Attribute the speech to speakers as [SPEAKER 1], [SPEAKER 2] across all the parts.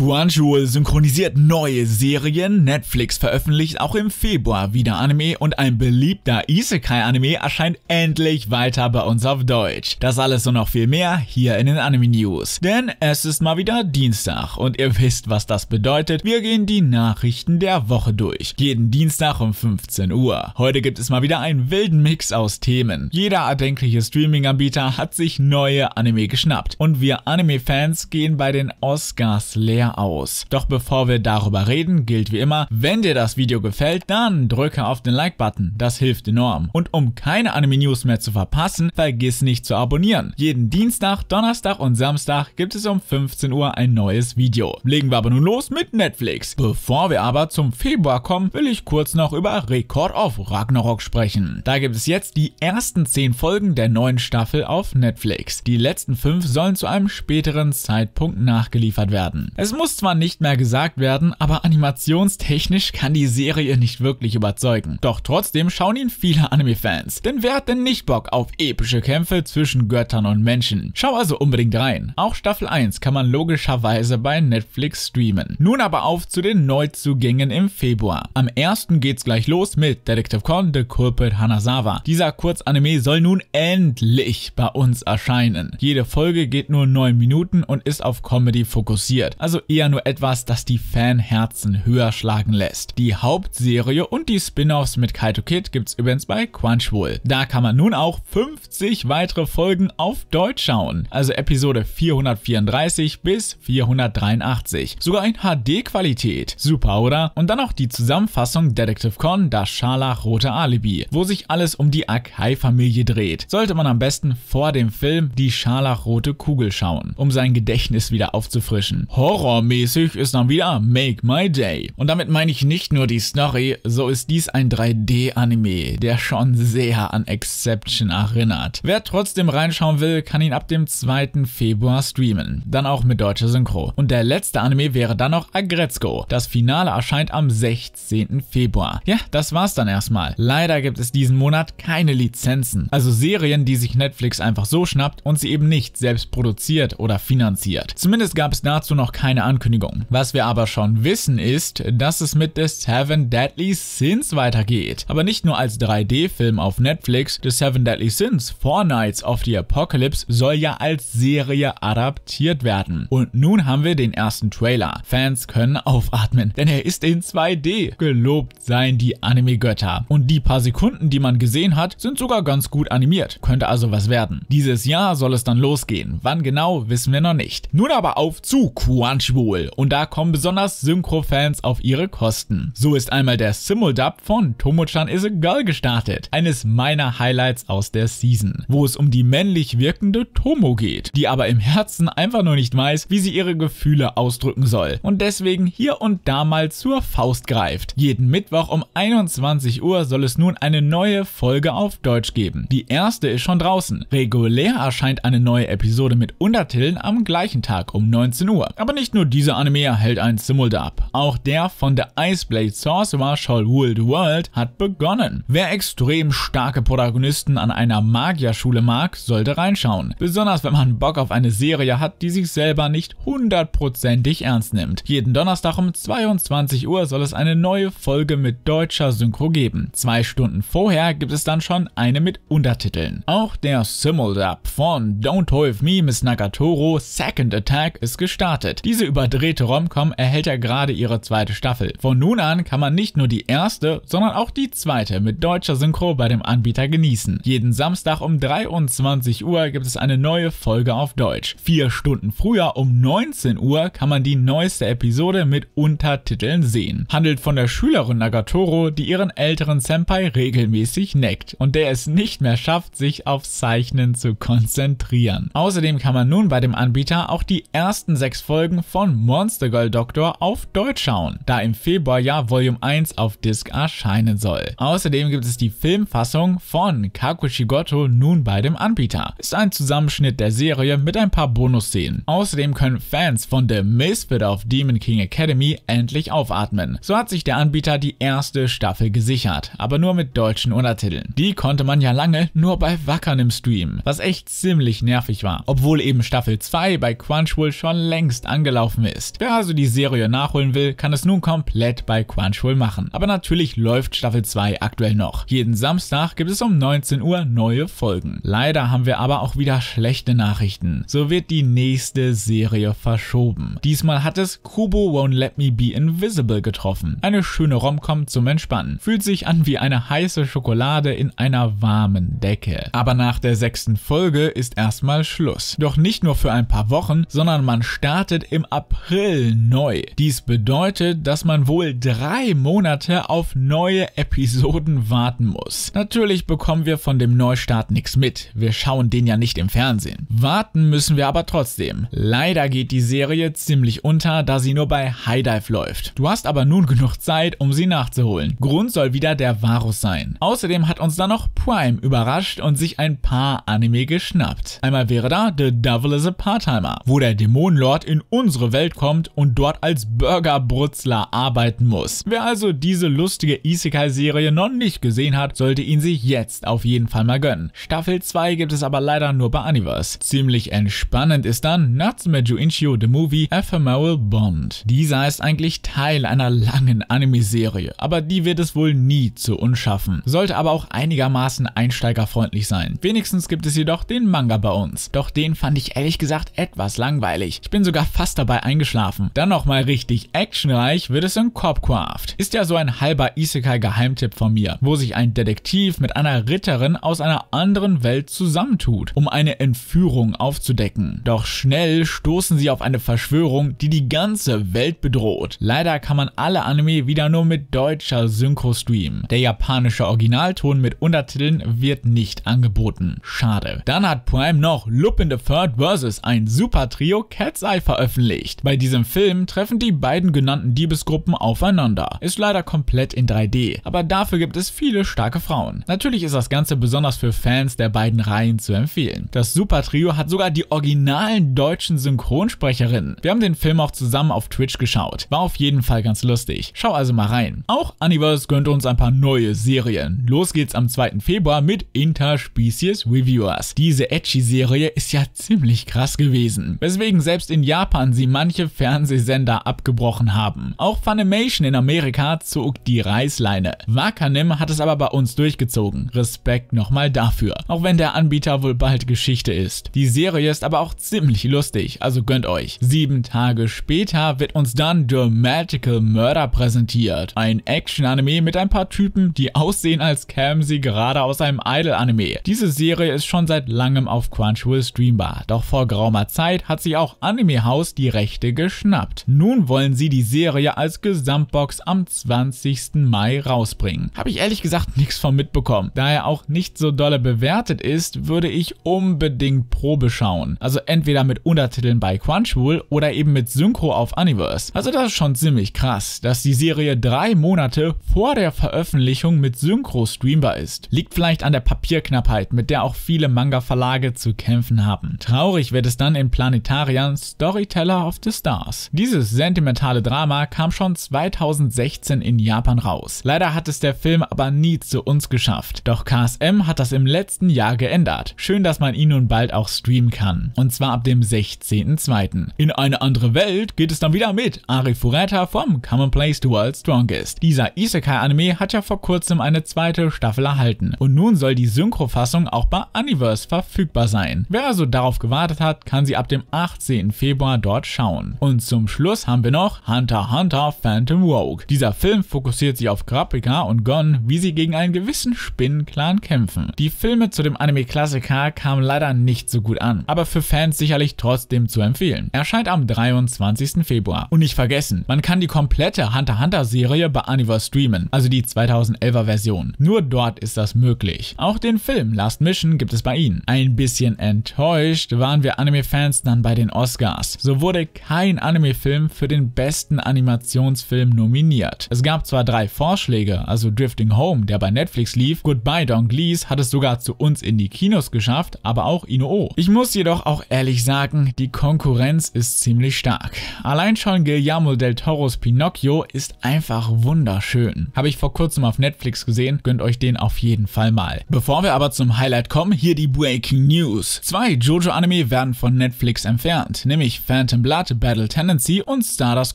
[SPEAKER 1] Crunchyroll synchronisiert neue Serien, Netflix veröffentlicht auch im Februar wieder Anime und ein beliebter Isekai-Anime erscheint endlich weiter bei uns auf Deutsch. Das alles und noch viel mehr hier in den Anime News. Denn es ist mal wieder Dienstag und ihr wisst, was das bedeutet. Wir gehen die Nachrichten der Woche durch. Jeden Dienstag um 15 Uhr. Heute gibt es mal wieder einen wilden Mix aus Themen. Jeder erdenkliche Streaming-Anbieter hat sich neue Anime geschnappt und wir Anime-Fans gehen bei den Oscars leer leer aus. Doch bevor wir darüber reden, gilt wie immer, wenn dir das Video gefällt, dann drücke auf den Like-Button, das hilft enorm. Und um keine Anime-News mehr zu verpassen, vergiss nicht zu abonnieren. Jeden Dienstag, Donnerstag und Samstag gibt es um 15 Uhr ein neues Video. Legen wir aber nun los mit Netflix. Bevor wir aber zum Februar kommen, will ich kurz noch über Record of Ragnarok sprechen. Da gibt es jetzt die ersten 10 Folgen der neuen Staffel auf Netflix. Die letzten 5 sollen zu einem späteren Zeitpunkt nachgeliefert werden. Es muss zwar nicht mehr gesagt werden, aber animationstechnisch kann die Serie nicht wirklich überzeugen. Doch trotzdem schauen ihn viele Anime-Fans. Denn wer hat denn nicht Bock auf epische Kämpfe zwischen Göttern und Menschen? Schau also unbedingt rein. Auch Staffel 1 kann man logischerweise bei Netflix streamen. Nun aber auf zu den Neuzugängen im Februar. Am 1. geht's gleich los mit Detective Con The Culprit Hanazawa. Dieser Kurzanime soll nun endlich bei uns erscheinen. Jede Folge geht nur 9 Minuten und ist auf Comedy fokussiert. Also eher nur etwas, das die Fanherzen höher schlagen lässt. Die Hauptserie und die Spin-offs mit Kaito Kid gibt's übrigens bei Crunchyroll. Da kann man nun auch 50 weitere Folgen auf Deutsch schauen, also Episode 434 bis 483. Sogar in HD-Qualität. Super, oder? Und dann noch die Zusammenfassung Detective Con, das scharlachrote Alibi, wo sich alles um die Akai-Familie dreht. Sollte man am besten vor dem Film die scharlachrote Kugel schauen, um sein Gedächtnis wieder aufzufrischen. Horror Horrormäßig ist dann wieder Make My Day. Und damit meine ich nicht nur die Story, so ist dies ein 3D-Anime, der schon sehr an Exception erinnert. Wer trotzdem reinschauen will, kann ihn ab dem 2. Februar streamen. Dann auch mit deutscher Synchro. Und der letzte Anime wäre dann noch Agretzko. Das Finale erscheint am 16. Februar. Ja, das war's dann erstmal. Leider gibt es diesen Monat keine Lizenzen. Also Serien, die sich Netflix einfach so schnappt und sie eben nicht selbst produziert oder finanziert. Zumindest gab es dazu noch keine keine Ankündigung. Was wir aber schon wissen ist, dass es mit The Seven Deadly Sins weitergeht. Aber nicht nur als 3D-Film auf Netflix, The Seven Deadly Sins Four Nights of the Apocalypse soll ja als Serie adaptiert werden. Und nun haben wir den ersten Trailer. Fans können aufatmen, denn er ist in 2D. Gelobt seien die Anime-Götter. Und die paar Sekunden, die man gesehen hat, sind sogar ganz gut animiert. Könnte also was werden. Dieses Jahr soll es dann losgehen. Wann genau, wissen wir noch nicht. Nun aber auf zu Quan Crunchyroll und da kommen besonders Synchro-Fans auf ihre Kosten. So ist einmal der Simuldub von Tomo-chan is a Girl gestartet, eines meiner Highlights aus der Season, wo es um die männlich wirkende Tomo geht, die aber im Herzen einfach nur nicht weiß, wie sie ihre Gefühle ausdrücken soll und deswegen hier und da mal zur Faust greift. Jeden Mittwoch um 21 Uhr soll es nun eine neue Folge auf Deutsch geben. Die erste ist schon draußen. Regulär erscheint eine neue Episode mit Untertiteln am gleichen Tag um 19 Uhr. Aber nicht nur dieser Anime erhält ein Simuldub, auch der von der Iceblade Sorcerer the World hat begonnen. Wer extrem starke Protagonisten an einer Magierschule mag, sollte reinschauen. Besonders wenn man Bock auf eine Serie hat, die sich selber nicht hundertprozentig ernst nimmt. Jeden Donnerstag um 22 Uhr soll es eine neue Folge mit deutscher Synchro geben. Zwei Stunden vorher gibt es dann schon eine mit Untertiteln. Auch der Simuldub von Don't Toy With Me Miss Nagatoro Second Attack ist gestartet. Diese überdrehte Romcom erhält ja gerade ihre zweite Staffel. Von nun an kann man nicht nur die erste, sondern auch die zweite mit deutscher Synchro bei dem Anbieter genießen. Jeden Samstag um 23 Uhr gibt es eine neue Folge auf Deutsch. Vier Stunden früher um 19 Uhr kann man die neueste Episode mit Untertiteln sehen. Handelt von der Schülerin Nagatoro, die ihren älteren Senpai regelmäßig neckt und der es nicht mehr schafft, sich aufs Zeichnen zu konzentrieren. Außerdem kann man nun bei dem Anbieter auch die ersten sechs Folgen von Monster Girl Doctor auf Deutsch schauen, da im Februar ja Volume 1 auf Disc erscheinen soll. Außerdem gibt es die Filmfassung von Kakushigoto nun bei dem Anbieter. Ist ein Zusammenschnitt der Serie mit ein paar Bonusszenen. Außerdem können Fans von The Misfit of Demon King Academy endlich aufatmen. So hat sich der Anbieter die erste Staffel gesichert, aber nur mit deutschen Untertiteln. Die konnte man ja lange nur bei Wackern im Stream, was echt ziemlich nervig war. Obwohl eben Staffel 2 bei Crunchyroll schon längst angelaufen gelaufen ist. Wer also die Serie nachholen will, kann es nun komplett bei Crunchyroll machen. Aber natürlich läuft Staffel 2 aktuell noch. Jeden Samstag gibt es um 19 Uhr neue Folgen. Leider haben wir aber auch wieder schlechte Nachrichten. So wird die nächste Serie verschoben. Diesmal hat es Kubo Won't Let Me Be Invisible getroffen. Eine schöne Romcom zum Entspannen. Fühlt sich an wie eine heiße Schokolade in einer warmen Decke. Aber nach der sechsten Folge ist erstmal Schluss. Doch nicht nur für ein paar Wochen, sondern man startet im April neu. Dies bedeutet, dass man wohl drei Monate auf neue Episoden warten muss. Natürlich bekommen wir von dem Neustart nichts mit. Wir schauen den ja nicht im Fernsehen. Warten müssen wir aber trotzdem. Leider geht die Serie ziemlich unter, da sie nur bei High Dive läuft. Du hast aber nun genug Zeit, um sie nachzuholen. Grund soll wieder der Varus sein. Außerdem hat uns dann noch Prime überrascht und sich ein paar Anime geschnappt. Einmal wäre da The Devil is a Part-Timer, wo der Dämonenlord in unsere Welt kommt und dort als Burgerbrutzler arbeiten muss. Wer also diese lustige Isekai-Serie noch nicht gesehen hat, sollte ihn sich jetzt auf jeden Fall mal gönnen. Staffel 2 gibt es aber leider nur bei Universe. Ziemlich entspannend ist dann Natsume Juinchio The Movie Ephemeral Bond. Dieser ist eigentlich Teil einer langen Anime-Serie, aber die wird es wohl nie zu uns schaffen. Sollte aber auch einigermaßen einsteigerfreundlich sein. Wenigstens gibt es jedoch den Manga bei uns. Doch den fand ich ehrlich gesagt etwas langweilig. Ich bin sogar fast dabei eingeschlafen. Dann nochmal richtig actionreich wird es in Copcraft. Ist ja so ein halber Isekai-Geheimtipp von mir, wo sich ein Detektiv mit einer Ritterin aus einer anderen Welt zusammentut, um eine Entführung aufzudecken. Doch schnell stoßen sie auf eine Verschwörung, die die ganze Welt bedroht. Leider kann man alle Anime wieder nur mit deutscher Synchro streamen. Der japanische Originalton mit Untertiteln wird nicht angeboten. Schade. Dann hat Prime noch Lupin the Third vs. ein Super Trio Cat's Eye veröffentlicht. Bei diesem Film treffen die beiden genannten Diebesgruppen aufeinander. Ist leider komplett in 3D, aber dafür gibt es viele starke Frauen. Natürlich ist das Ganze besonders für Fans der beiden Reihen zu empfehlen. Das Super Trio hat sogar die originalen deutschen Synchronsprecherinnen. Wir haben den Film auch zusammen auf Twitch geschaut. War auf jeden Fall ganz lustig. Schau also mal rein. Auch Universe gönnt uns ein paar neue Serien. Los geht's am 2. Februar mit Interspecies Reviewers. Diese Edgy-Serie ist ja ziemlich krass gewesen, weswegen selbst in Japan sie manche Fernsehsender abgebrochen haben. Auch Funimation in Amerika zog die Reißleine. Wakanim hat es aber bei uns durchgezogen. Respekt nochmal dafür. Auch wenn der Anbieter wohl bald Geschichte ist. Die Serie ist aber auch ziemlich lustig, also gönnt euch. Sieben Tage später wird uns dann Dramatical Murder präsentiert. Ein Action-Anime mit ein paar Typen, die aussehen, als kämen sie gerade aus einem Idol-Anime. Diese Serie ist schon seit langem auf Crunchyroll streambar, doch vor geraumer Zeit hat sich auch Anime House die Rechte geschnappt. Nun wollen sie die Serie als Gesamtbox am 20. Mai rausbringen. Habe ich ehrlich gesagt nichts von mitbekommen. Da er auch nicht so dolle bewertet ist, würde ich unbedingt Probe schauen. Also entweder mit Untertiteln bei Crunchyroll oder eben mit Synchro auf Universe. Also das ist schon ziemlich krass, dass die Serie drei Monate vor der Veröffentlichung mit Synchro streambar ist. Liegt vielleicht an der Papierknappheit, mit der auch viele Manga-Verlage zu kämpfen haben. Traurig wird es dann in Planetarian Storyteller of the Stars. Dieses sentimentale Drama kam schon 2016 in Japan raus. Leider hat es der Film aber nie zu uns geschafft. Doch KSM hat das im letzten Jahr geändert. Schön, dass man ihn nun bald auch streamen kann. Und zwar ab dem 16.02. In eine andere Welt geht es dann wieder mit Ari Fureta vom Commonplace to World Strongest. Dieser Isekai-Anime hat ja vor kurzem eine zweite Staffel erhalten. Und nun soll die Synchrofassung auch bei Universe verfügbar sein. Wer also darauf gewartet hat, kann sie ab dem 18. Februar dort schauen. Und zum Schluss haben wir noch Hunter Hunter Phantom Rogue. Dieser Film fokussiert sich auf Grapika und Gon, wie sie gegen einen gewissen Spinnenclan kämpfen. Die Filme zu dem Anime-Klassiker kamen leider nicht so gut an, aber für Fans sicherlich trotzdem zu empfehlen. Erscheint am 23. Februar. Und nicht vergessen, man kann die komplette Hunter Hunter Serie bei Universe streamen, also die 2011er Version. Nur dort ist das möglich. Auch den Film Last Mission gibt es bei ihnen. Ein bisschen enttäuscht waren wir Anime-Fans dann bei den Oscars. So wurde kein Anime-Film für den besten Animationsfilm nominiert. Es gab zwar drei Vorschläge, also Drifting Home, der bei Netflix lief, Goodbye Don Glees hat es sogar zu uns in die Kinos geschafft, aber auch Ino-Oh. Ich muss jedoch auch ehrlich sagen, die Konkurrenz ist ziemlich stark. Allein schon Guillermo del Toros Pinocchio ist einfach wunderschön. Habe ich vor kurzem auf Netflix gesehen, gönnt euch den auf jeden Fall mal. Bevor wir aber zum Highlight kommen, hier die Breaking News. Zwei Jojo-Anime werden von Netflix entfernt, nämlich Phantom Blood, Battle Tendency und Stardust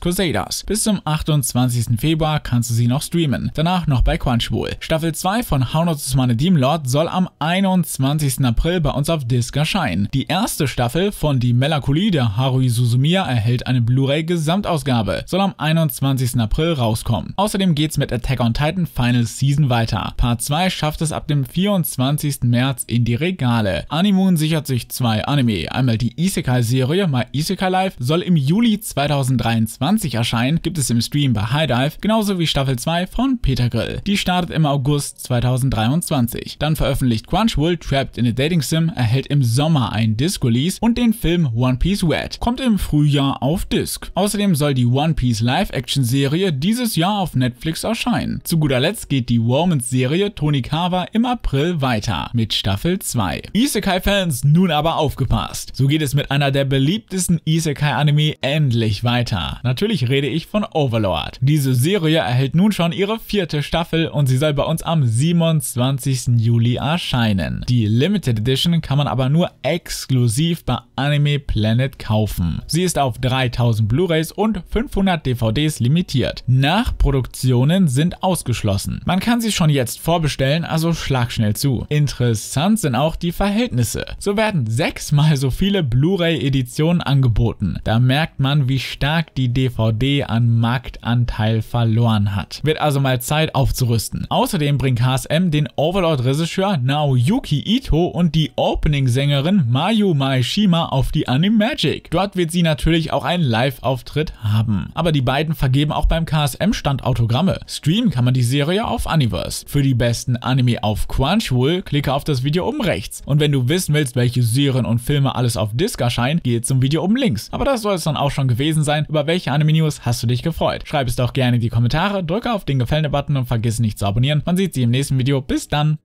[SPEAKER 1] Crusaders. Bis zum 28. Februar kannst du sie noch streamen, danach noch bei Crunchyroll. Staffel 2 von How Not to Summon a Demon Lord soll am 21. April bei uns auf Disc erscheinen. Die erste Staffel von Die Melancholie der Haruhi Suzumiya erhält eine Blu-ray Gesamtausgabe, soll am 21. April rauskommen. Außerdem geht's mit Attack on Titan Final Season weiter. Part 2 schafft es ab dem 24. März in die Regale. Animoon sichert sich zwei Anime. Einmal die Isekai-Serie My Isekai Life soll im Juli 2023 erscheinen, gibt es im Stream bei High Dive, genauso wie Staffel 2 von Peter Grill. Die startet im August 2023. Dann veröffentlicht Crunchyroll Trapped in a Dating Sim, erhält im Sommer ein Disc-Release und den Film One Piece Red. Kommt im Frühjahr auf Disc. Außerdem soll die One Piece Live-Action-Serie dieses Jahr auf Netflix erscheinen. Zu guter Letzt geht die Romance-Serie Tony Kawa im April weiter mit Staffel 2. Isekai-Fans, nun aber aufgepasst. So geht es mit einer der beliebtesten Isekai-Anime endlich weiter. Natürlich rede ich von Overlord. Diese Serie erhält nun schon ihre vierte Staffel und sie soll bei uns am 27. Juli erscheinen. Die Limited Edition kann man aber nur exklusiv bei Anime Planet kaufen. Sie ist auf 3000 Blu-rays und 500 DVDs limitiert. Nachproduktionen sind ausgeschlossen. Man kann sie schon jetzt vorbestellen, also schlag schnell zu. Interessant sind auch die Verhältnisse. So werden sechsmal so viele Blu-ray-Editionen angeboten. Da merkt man, wie stark die DVD an Marktanteil verloren hat. Wird also mal Zeit aufzurüsten. Außerdem bringt KSM den Overlord-Regisseur Naoyuki Ito und die Opening-Sängerin Mayu Maeshima auf die Animagic. Dort wird sie natürlich auch einen Live-Auftritt haben. Aber die beiden vergeben auch beim KSM-Stand Autogramme. Streamen kann man die Serie auf Universe. Für die besten Anime auf Crunchyroll klicke auf das Video oben rechts. Und wenn du wissen willst, welche Serien und Filme alles auf Disc erscheinen, gehe zum Video oben links. Aber das soll es dann auch schon gewesen sein. Über welche Anime-News hast du dich gefreut? Schreib es doch gerne in die Kommentare, drücke auf den Gefällt-Button und vergiss nicht zu abonnieren. Man sieht sie im nächsten Video. Bis dann!